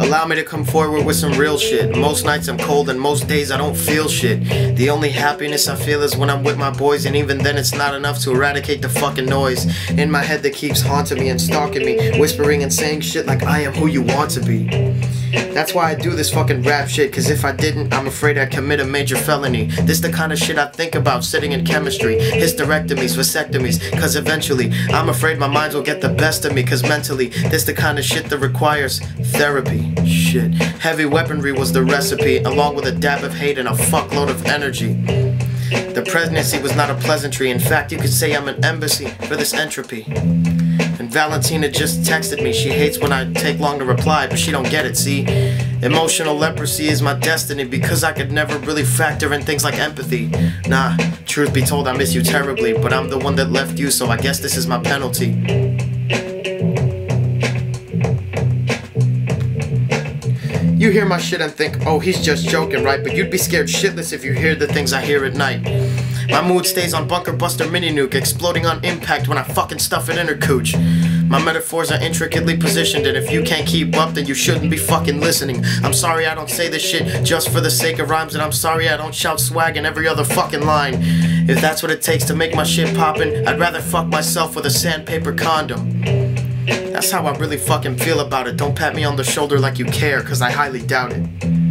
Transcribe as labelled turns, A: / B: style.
A: Allow me to come forward with some real shit. Most nights I'm cold and most days I don't feel shit. The only happiness I feel is when I'm with my boys, and even then it's not enough to eradicate the fucking noise in my head that keeps haunting me and stalking me, whispering and saying shit like I am who you want to be. That's why I do this fucking rap shit, cause if I didn't, I'm afraid I'd commit a major felony. This the kind of shit I think about sitting in chemistry, hysterectomies, vasectomies, cause eventually I'm afraid my mind will get the best of me, cause mentally, this the kind of shit that requires therapy. Shit. Heavy weaponry was the recipe, along with a dab of hate and a fuckload of energy. The pregnancy was not a pleasantry, in fact, you could say I'm an embassy for this entropy. And Valentina just texted me. She hates when I take long to reply, but she don't get it, see? Emotional leprosy is my destiny because I could never really factor in things like empathy. Nah, truth be told, I miss you terribly, but I'm the one that left you, so I guess this is my penalty. You hear my shit and think, oh, he's just joking, right? But you'd be scared shitless if you hear the things I hear at night. My mood stays on Bunker Buster Mini Nuke, exploding on impact when I fucking stuff it in her cooch. My metaphors are intricately positioned, and if you can't keep up, then you shouldn't be fucking listening. I'm sorry I don't say this shit just for the sake of rhymes, and I'm sorry I don't shout swag in every other fucking line. If that's what it takes to make my shit poppin', I'd rather fuck myself with a sandpaper condom. That's how I really fucking feel about it. Don't pat me on the shoulder like you care, cause I highly doubt it.